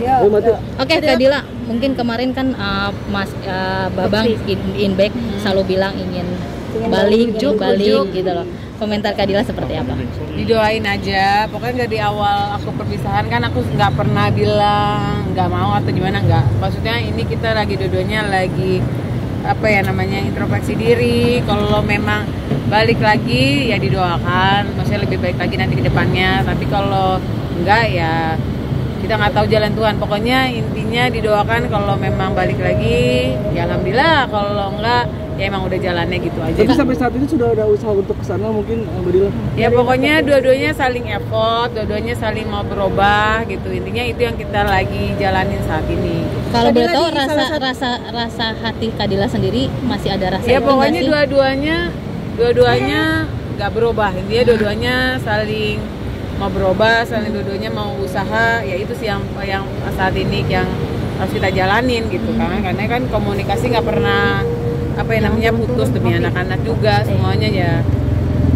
Ya, Oh, mati. Oke, Kak Dila, mungkin kemarin kan uh, Mas uh, Babang in, in back selalu bilang ingin balik, ujuk, balik ujuk. gitu loh. Komentar Kak Dila seperti apa? didoain aja. Pokoknya dari awal aku perpisahan kan aku nggak pernah bilang nggak mau atau gimana nggak. Maksudnya ini kita lagi dua-duanya lagi apa ya namanya introspeksi diri. Kalau memang balik lagi ya didoakan. Maksudnya lebih baik lagi nanti ke depannya. Tapi kalau enggak ya kita nggak tahu jalan Tuhan pokoknya intinya didoakan kalau memang balik lagi ya alhamdulillah kalau enggak ya emang udah jalannya gitu aja Tapi sampai saat ini sudah ada usaha untuk ke sana mungkin eh, Dila. Ya pokoknya dua-duanya saling effort, dua-duanya saling mau berubah gitu. Intinya itu yang kita lagi jalanin saat ini. Kalau boleh tahu rasa salah satu- rasa rasa hati Kak Dila sendiri masih ada rasa Ya itu pokoknya dua-duanya dua-duanya nggak berubah. Intinya dua-duanya saling mau berubah, saling dua-duanya mau usaha. Ya itu sih yang yang saat ini yang harus kita jalanin gitu kan. Karena kan komunikasi nggak pernah apa yang namanya putus demi anak-anak juga semuanya ya.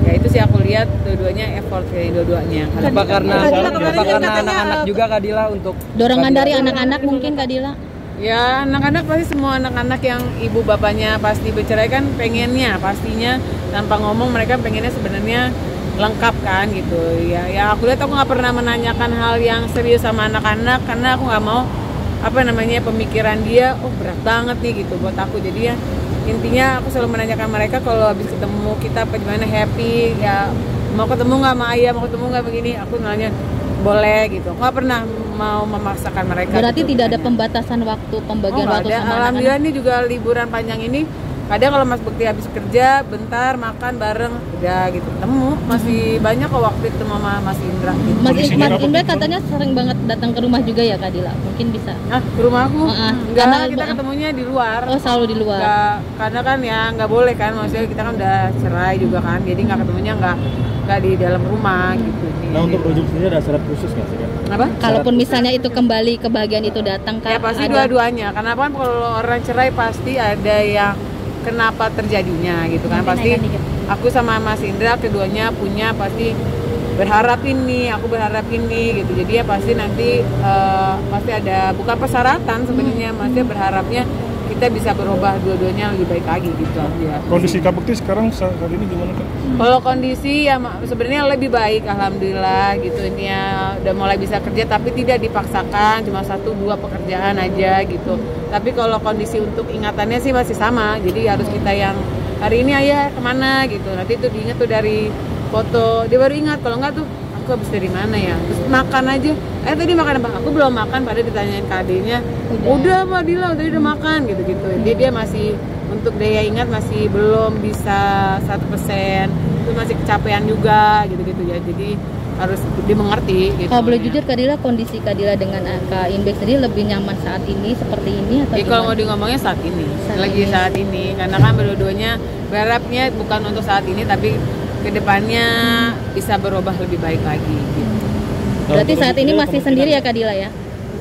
Ya itu sih aku lihat dua-duanya effort dari dua-duanya. Apa karena apa karena anak-anak eh, juga Kak Dila untuk Dorongan dari anak-anak mungkin Kak Dila? Ya anak-anak pasti semua anak-anak yang ibu bapaknya pasti bercerai kan pengennya pastinya tanpa ngomong mereka pengennya sebenarnya lengkap kan gitu ya ya aku lihat aku nggak pernah menanyakan hal yang serius sama anak-anak karena aku nggak mau apa namanya pemikiran dia oh berat banget nih gitu buat aku jadi ya intinya aku selalu menanyakan mereka kalau habis ketemu kita apa gimana happy ya mau ketemu nggak sama ayah mau ketemu nggak begini aku nanya boleh gitu aku nggak pernah mau memaksakan mereka Berarti gitu, tidak ada tanya. pembatasan waktu, pembagian Oh, waktu ada. sama Alhamdulillah anak-anak. ini juga liburan panjang ini kadang kalau Mas Bekti habis kerja bentar makan bareng udah gitu ketemu masih banyak kok waktu itu sama Mas Indra gitu. Mas, Mas Indra katanya sering banget datang ke rumah juga ya Kak Dila? Mungkin bisa. Nah, ke rumahku Oh, ah. enggak Karena- kita ketemunya di luar. Oh selalu di luar. Nggak- karena kan ya nggak boleh kan maksudnya kita kan udah cerai juga kan jadi nggak ketemunya nggak nggak di dalam rumah gitu. Nah untuk rujuk sendiri ada syarat khusus nggak sih kan? apa? Kalaupun misalnya itu kembali kebahagiaan itu datang Kak, Ya pasti ada- dua-duanya. Karena kan kalau orang cerai pasti ada yang kenapa terjadinya gitu kan. Pasti aku sama Mas Indra keduanya punya pasti berharap ini, aku berharap ini gitu. Jadi ya pasti nanti eh, pasti ada bukan persyaratan sebenarnya, maksudnya berharapnya kita bisa berubah dua-duanya lebih baik lagi gitu aja. Kondisi Kak Bekti sekarang saat ini gimana Kak? Kalau kondisi ya sebenarnya lebih baik alhamdulillah gitu ini ya udah mulai bisa kerja tapi tidak dipaksakan cuma satu dua pekerjaan aja gitu. Tapi kalau kondisi untuk ingatannya sih masih sama jadi harus kita yang hari ini ayah ke mana gitu nanti itu diingat tuh dari foto dia baru ingat kalau enggak tuh aku habis dari mana ya? Terus makan aja. Eh tadi makan apa? Aku belum makan pada ditanyain ke adiknya. Udah. Mbak Dila tadi udah makan gitu gitu dia dia masih untuk daya ingat masih belum bisa 100% itu masih kecapean juga gitu gitu ya. Jadi harus dimengerti gitu Kalau boleh ya. jujur Kak Dila, kondisi Kak Dila dengan Kak Inbek sendiri lebih nyaman saat ini seperti ini atau Ya, kalau mau di ngomongnya saat ini, Saat lagi ini. saat ini, karena kan berdua-duanya berharapnya bukan untuk saat ini, tapi ke depannya bisa berubah lebih baik lagi. Gitu. Berarti saat ini untuk masih sendiri ya Kak Dila ya?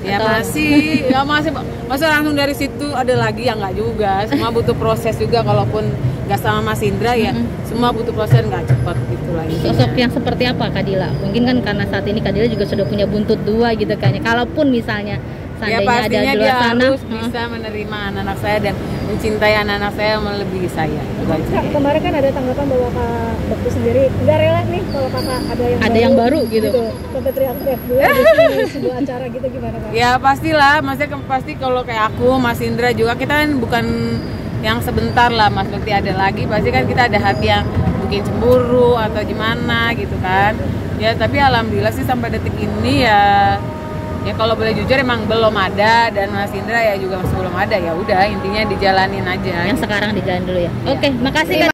Ya Atau- masih, ya masih, masa langsung dari situ ada lagi ya nggak juga. Semua butuh proses juga, kalaupun nggak sama Mas Indra ya, semua butuh proses nggak cepat gitu intinya. Sosok yang seperti apa Kak Dila? Mungkin kan karena saat ini Kak Dila juga sudah punya buntut dua gitu kan ya. Kalaupun misalnya ya seandainya ada pastinya di dia luar sana, harus hmm, bisa menerima anak-anak saya dan mencintai anak-anak saya melebihi saya. Kak, kemarin kan ada tanggapan bahwa Kak Bekti sendiri nggak rela nih kalau kakak ada yang Ada yang baru gitu. Sampai teriak-teriak dulu di sebuah acara gitu gimana Kak? Ya pastilah, maksudnya pasti kalau kayak aku, Mas Indra juga kita kan bukan yang sebentar lah Mas Bekti ada lagi, pasti kan kita ada hati yang mungkin cemburu atau gimana gitu kan. Ya tapi alhamdulillah sih sampai detik ini ya ya kalau boleh jujur emang belum ada dan Mas Indra ya juga masih belum ada ya udah intinya dijalanin aja. yang sekarang di jalan dulu ya. Oke, makasih Kak